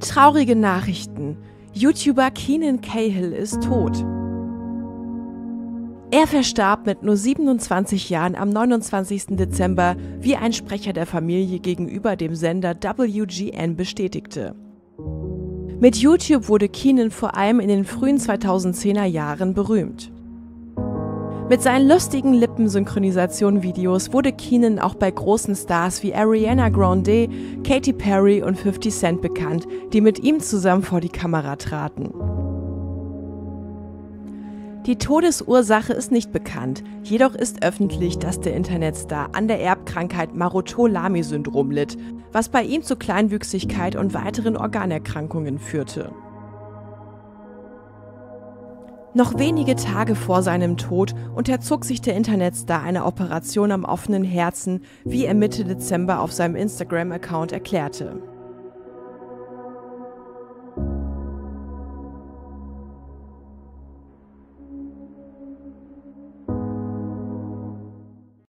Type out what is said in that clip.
Traurige Nachrichten. YouTuber Keenan Cahill ist tot. Er verstarb mit nur 27 Jahren am 29. Dezember, wie ein Sprecher der Familie gegenüber dem Sender WGN bestätigte. Mit YouTube wurde Keenan vor allem in den frühen 2010er Jahren berühmt. Mit seinen lustigen Lippensynchronisation-Videos wurde Keenan auch bei großen Stars wie Ariana Grande, Katy Perry und 50 Cent bekannt, die mit ihm zusammen vor die Kamera traten. Die Todesursache ist nicht bekannt, jedoch ist öffentlich, dass der Internetstar an der Erbkrankheit Maroteau-Lamy-Syndrom litt, was bei ihm zu Kleinwüchsigkeit und weiteren Organerkrankungen führte. Noch wenige Tage vor seinem Tod unterzog sich der Internetstar einer Operation am offenen Herzen, wie er Mitte Dezember auf seinem Instagram-Account erklärte.